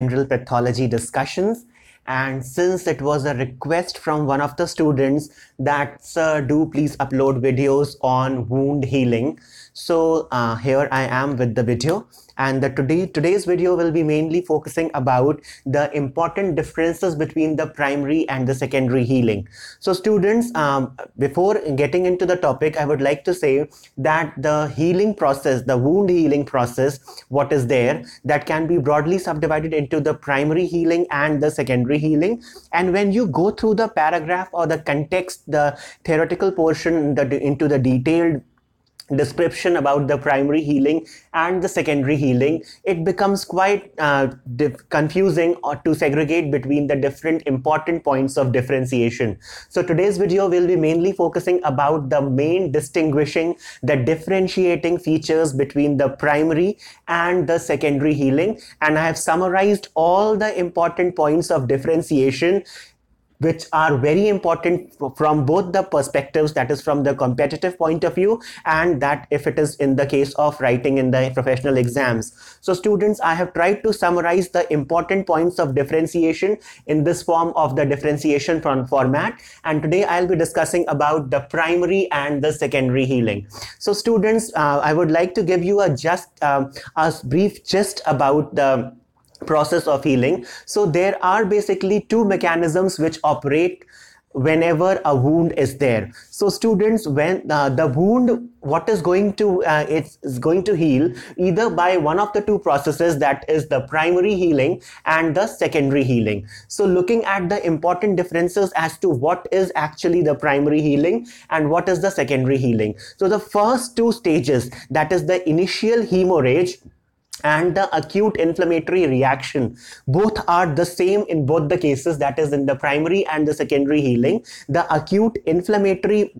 general pathology discussions. And since it was a request from one of the students that, sir, do please upload videos on wound healing. So uh, here I am with the video and the today today's video will be mainly focusing about the important differences between the primary and the secondary healing. So students um, before getting into the topic i would like to say that the healing process the wound healing process what is there that can be broadly subdivided into the primary healing and the secondary healing. And when you go through the paragraph or the context the theoretical portion the, into the detailed description about the primary healing and the secondary healing, it becomes quite uh, confusing or to segregate between the different important points of differentiation. So today's video will be mainly focusing about the main distinguishing, the differentiating features between the primary and the secondary healing. And I have summarized all the important points of differentiation which are very important from both the perspectives that is from the competitive point of view and that if it is in the case of writing in the professional exams. So students i have tried to summarize the important points of differentiation in this form of the differentiation from format and today i'll be discussing about the primary and the secondary healing. So students uh, i would like to give you a just um, a brief gist about the process of healing. So there are basically two mechanisms which operate whenever a wound is there. So students when uh, the wound what is going to uh, it's going to heal either by one of the two processes that is the primary healing and the secondary healing. So looking at the important differences as to what is actually the primary healing and what is the secondary healing. So the first two stages that is the initial hemorrhage and the acute inflammatory reaction. Both are the same in both the cases that is in the primary and the secondary healing. The acute inflammatory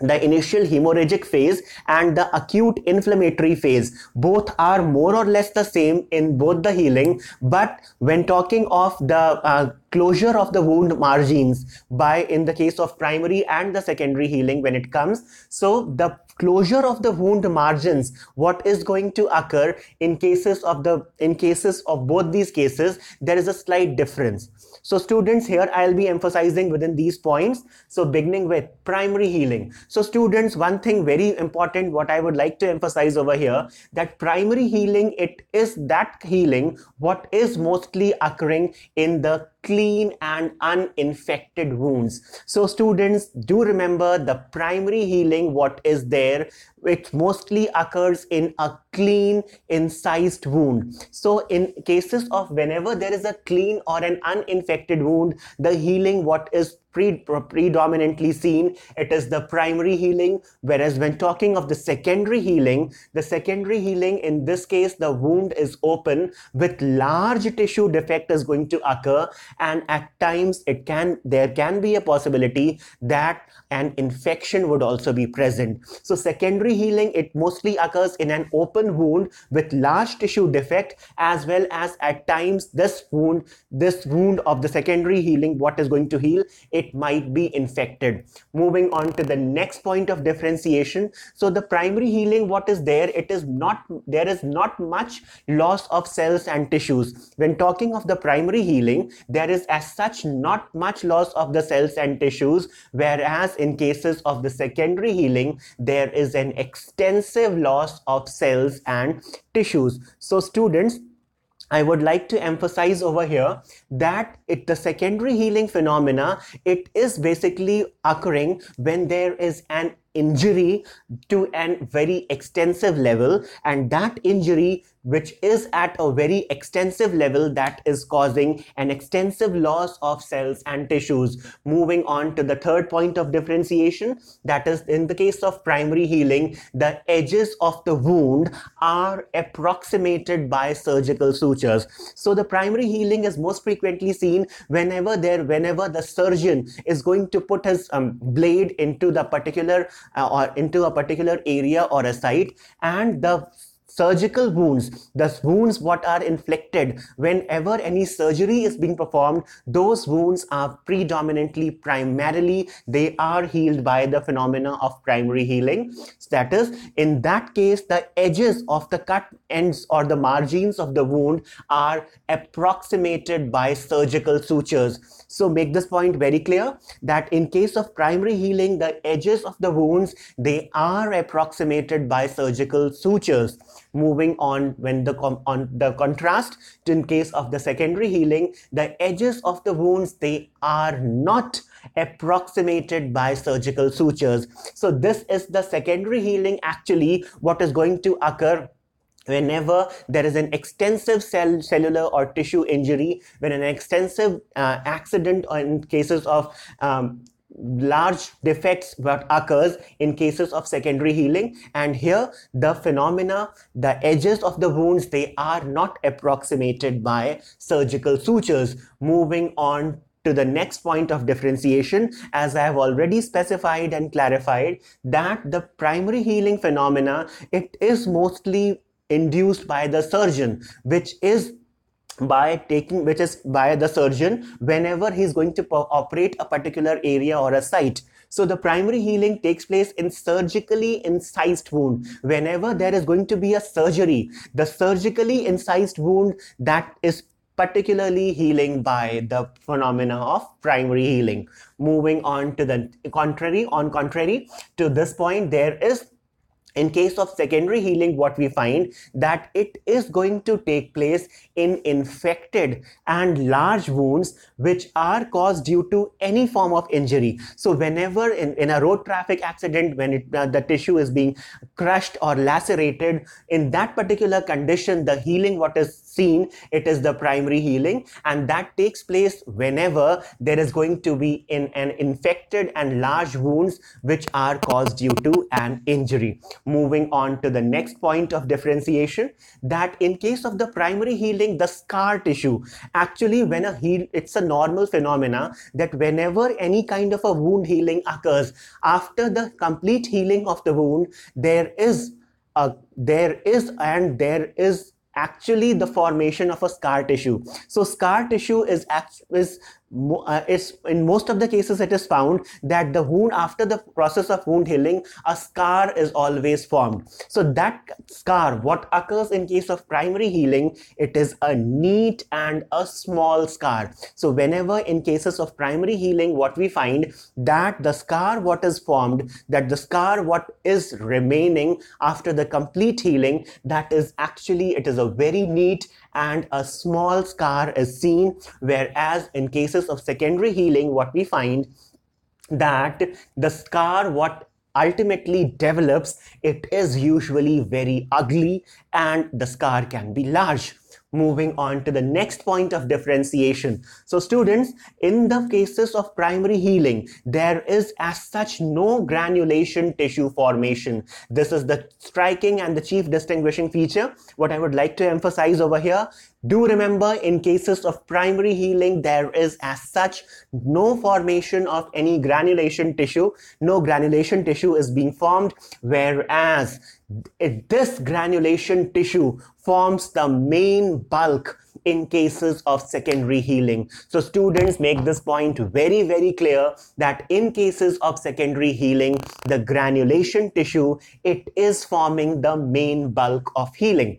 the initial hemorrhagic phase and the acute inflammatory phase. Both are more or less the same in both the healing but when talking of the uh, closure of the wound margins by in the case of primary and the secondary healing when it comes so the closure of the wound margins what is going to occur in cases of the in cases of both these cases there is a slight difference. So students here i'll be emphasizing within these points. So beginning with primary healing. So students one thing very important what i would like to emphasize over here that primary healing it is that healing what is mostly occurring in the clean and uninfected wounds. So students do remember the primary healing what is there which mostly occurs in a clean incised wound. So in cases of whenever there is a clean or an uninfected wound, the healing what is pre uh, predominantly seen, it is the primary healing. Whereas when talking of the secondary healing, the secondary healing in this case, the wound is open with large tissue defect is going to occur. And at times it can, there can be a possibility that an infection would also be present. So secondary healing, it mostly occurs in an open wound with large tissue defect as well as at times this wound, this wound of the secondary healing, what is going to heal, it might be infected. Moving on to the next point of differentiation. So the primary healing, what is there? It is not, there is not much loss of cells and tissues. When talking of the primary healing, there is as such not much loss of the cells and tissues, whereas in cases of the secondary healing, there is an extensive loss of cells and tissues. So students, I would like to emphasize over here that it, the secondary healing phenomena, it is basically occurring when there is an injury to an very extensive level and that injury which is at a very extensive level that is causing an extensive loss of cells and tissues. Moving on to the third point of differentiation, that is in the case of primary healing, the edges of the wound are approximated by surgical sutures. So the primary healing is most frequently seen whenever there, whenever the surgeon is going to put his um, blade into the particular uh, or into a particular area or a site and the surgical wounds, the wounds what are inflicted whenever any surgery is being performed, those wounds are predominantly, primarily, they are healed by the phenomena of primary healing. That is, in that case, the edges of the cut ends or the margins of the wound are approximated by surgical sutures. So make this point very clear that in case of primary healing, the edges of the wounds, they are approximated by surgical sutures. Moving on, when the on the contrast in case of the secondary healing, the edges of the wounds, they are not approximated by surgical sutures. So this is the secondary healing actually what is going to occur whenever there is an extensive cell, cellular or tissue injury, when an extensive uh, accident or in cases of um, large defects what occurs in cases of secondary healing. And here the phenomena the edges of the wounds they are not approximated by surgical sutures. Moving on to the next point of differentiation as I have already specified and clarified that the primary healing phenomena it is mostly induced by the surgeon which is by taking which is by the surgeon whenever he's going to operate a particular area or a site. So the primary healing takes place in surgically incised wound. Whenever there is going to be a surgery the surgically incised wound that is particularly healing by the phenomena of primary healing. Moving on to the contrary on contrary to this point there is in case of secondary healing what we find that it is going to take place in infected and large wounds which are caused due to any form of injury. So whenever in, in a road traffic accident when it, uh, the tissue is being crushed or lacerated in that particular condition the healing what is seen it is the primary healing and that takes place whenever there is going to be in an infected and large wounds which are caused due to an injury. Moving on to the next point of differentiation that in case of the primary healing the scar tissue actually when a heal it's a normal phenomena that whenever any kind of a wound healing occurs after the complete healing of the wound there is a there is and there is actually the formation of a scar tissue. So scar tissue is is uh, it's in most of the cases it is found that the wound after the process of wound healing a scar is always formed. So that scar what occurs in case of primary healing it is a neat and a small scar. So whenever in cases of primary healing what we find that the scar what is formed that the scar what is remaining after the complete healing that is actually it is a very neat and a small scar is seen. Whereas in cases of secondary healing what we find that the scar what ultimately develops it is usually very ugly and the scar can be large moving on to the next point of differentiation. So students, in the cases of primary healing, there is as such no granulation tissue formation. This is the striking and the chief distinguishing feature. What I would like to emphasize over here, do remember in cases of primary healing, there is as such no formation of any granulation tissue. No granulation tissue is being formed, whereas this granulation tissue forms the main bulk in cases of secondary healing. So students make this point very, very clear that in cases of secondary healing, the granulation tissue, it is forming the main bulk of healing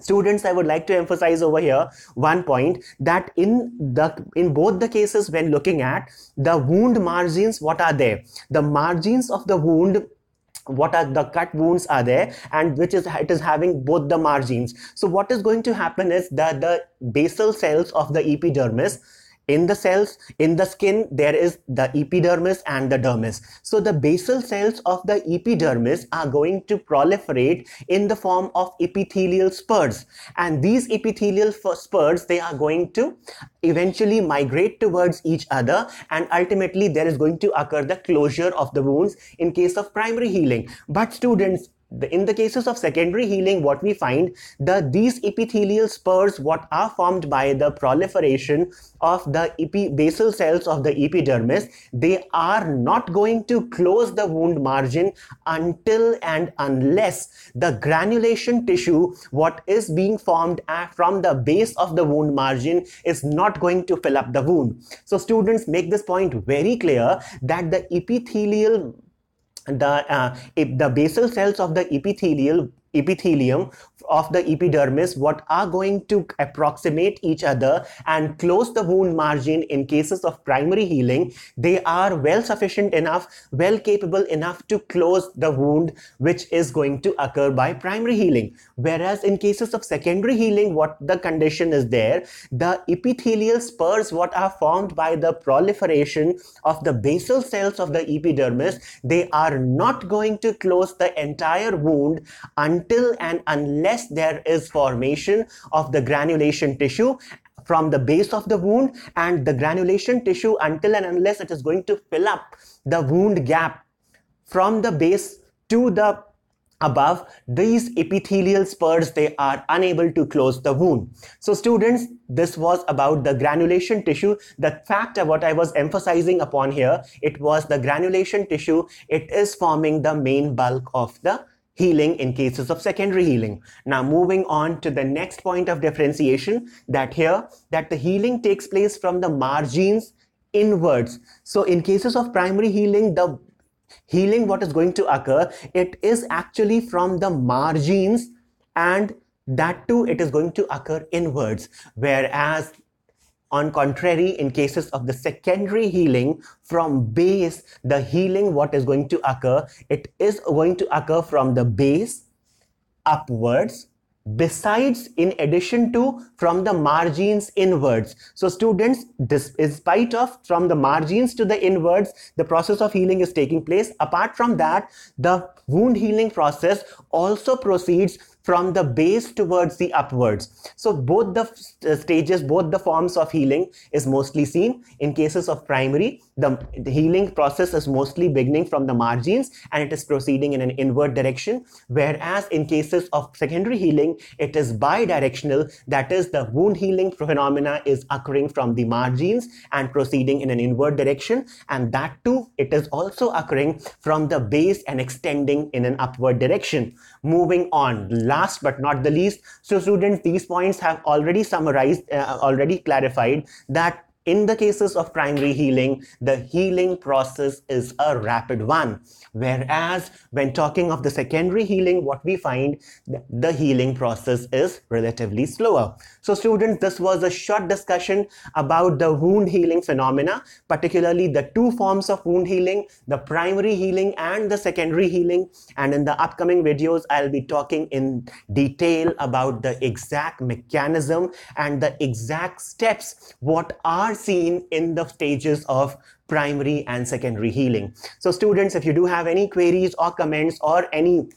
students i would like to emphasize over here one point that in the in both the cases when looking at the wound margins what are there the margins of the wound what are the cut wounds are there and which is it is having both the margins. So what is going to happen is that the basal cells of the epidermis in the cells in the skin there is the epidermis and the dermis. So the basal cells of the epidermis are going to proliferate in the form of epithelial spurs. And these epithelial spurs they are going to eventually migrate towards each other. And ultimately there is going to occur the closure of the wounds in case of primary healing. But students in the cases of secondary healing, what we find that these epithelial spurs, what are formed by the proliferation of the epi basal cells of the epidermis, they are not going to close the wound margin until and unless the granulation tissue, what is being formed uh, from the base of the wound margin is not going to fill up the wound. So students make this point very clear that the epithelial the uh, the basal cells of the epithelial epithelium of the epidermis what are going to approximate each other and close the wound margin in cases of primary healing they are well sufficient enough well capable enough to close the wound which is going to occur by primary healing. Whereas in cases of secondary healing what the condition is there the epithelial spurs what are formed by the proliferation of the basal cells of the epidermis they are not going to close the entire wound until and unless unless there is formation of the granulation tissue from the base of the wound and the granulation tissue until and unless it is going to fill up the wound gap from the base to the above these epithelial spurs they are unable to close the wound. So students this was about the granulation tissue. The fact of what i was emphasizing upon here it was the granulation tissue. It is forming the main bulk of the healing in cases of secondary healing. Now moving on to the next point of differentiation that here that the healing takes place from the margins inwards. So in cases of primary healing, the healing what is going to occur, it is actually from the margins and that too it is going to occur inwards. Whereas on contrary, in cases of the secondary healing from base, the healing what is going to occur, it is going to occur from the base upwards besides in addition to from the margins inwards. So students despite of from the margins to the inwards the process of healing is taking place. Apart from that the wound healing process also proceeds from the base towards the upwards. So both the uh, stages, both the forms of healing is mostly seen. In cases of primary, the, the, healing process is mostly beginning from the margins and it is proceeding in an inward direction. Whereas in cases of secondary healing, it is bidirectional. That is the wound healing phenomena is occurring from the margins and proceeding in an inward direction. And that too, it is also occurring from the base and extending in an upward direction. Moving on, last but not the least, so students, these points have already summarized, uh, already clarified that in the cases of primary healing, the healing process is a rapid one. Whereas when talking of the secondary healing, what we find, the healing process is relatively slower. So students, this was a short discussion about the wound healing phenomena, particularly the two forms of wound healing, the primary healing and the secondary healing. And in the upcoming videos, I'll be talking in detail about the exact mechanism and the exact steps, what are are seen in the stages of primary and secondary healing. So students, if you do have any queries or comments or any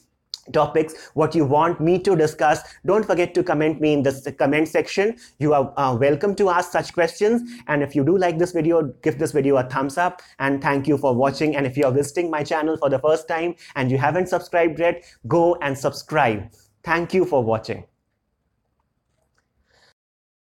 topics what you want me to discuss don't forget to comment me in the comment section. You are uh, welcome to ask such questions. And if you do like this video give this video a thumbs up. And thank you for watching. And if you are visiting my channel for the first time and you haven't subscribed yet go and subscribe. Thank you for watching